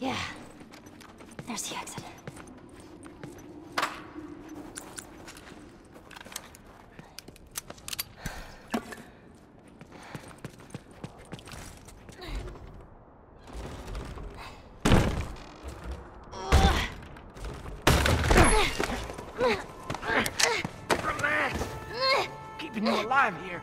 Yeah. There's the exit. Keeping you alive here.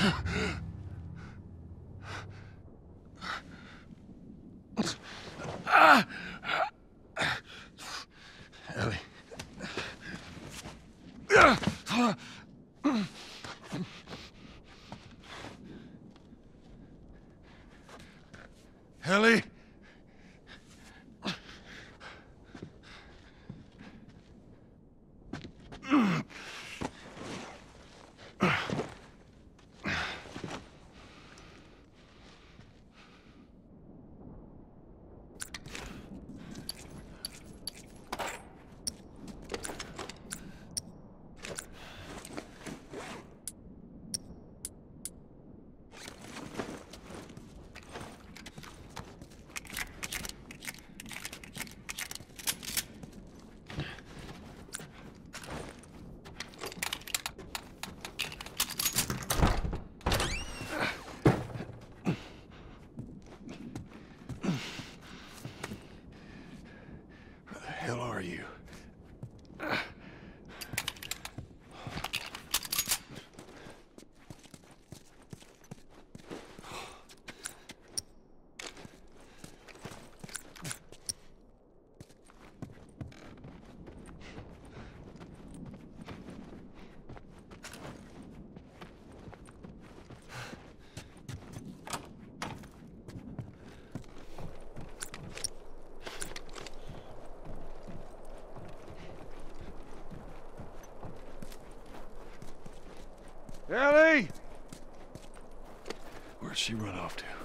Ellie? She run off to?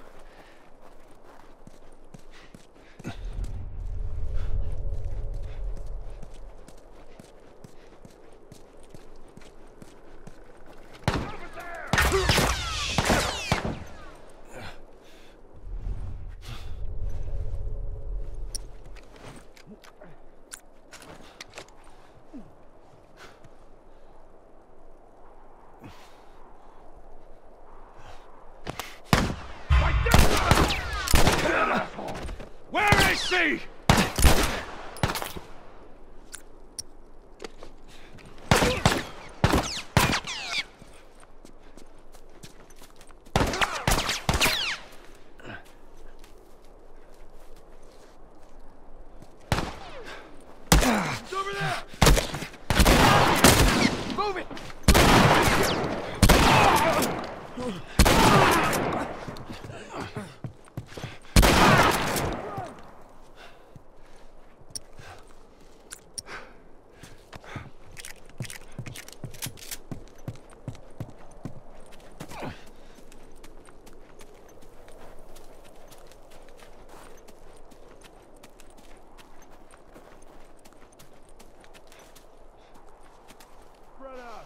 Where is she? It's over there! Move it! Spread out.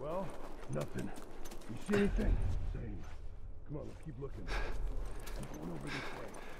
Well, nothing. You see anything? Same. Come on, let's keep looking. I'm going over this way.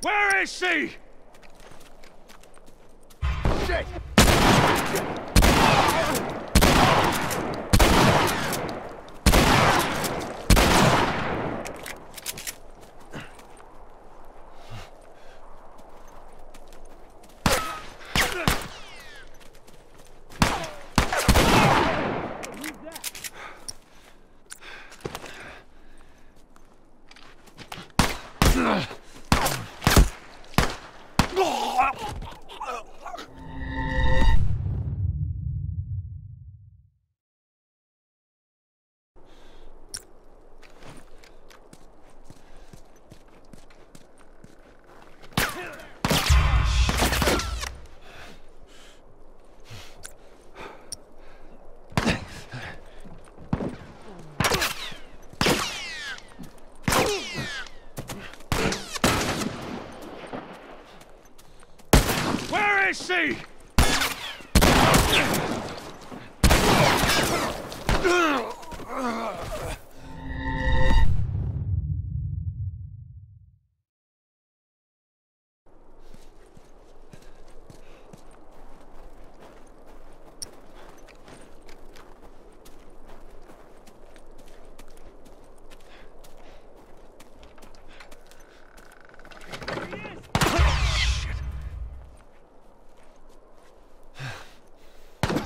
Where is she? Shit! See?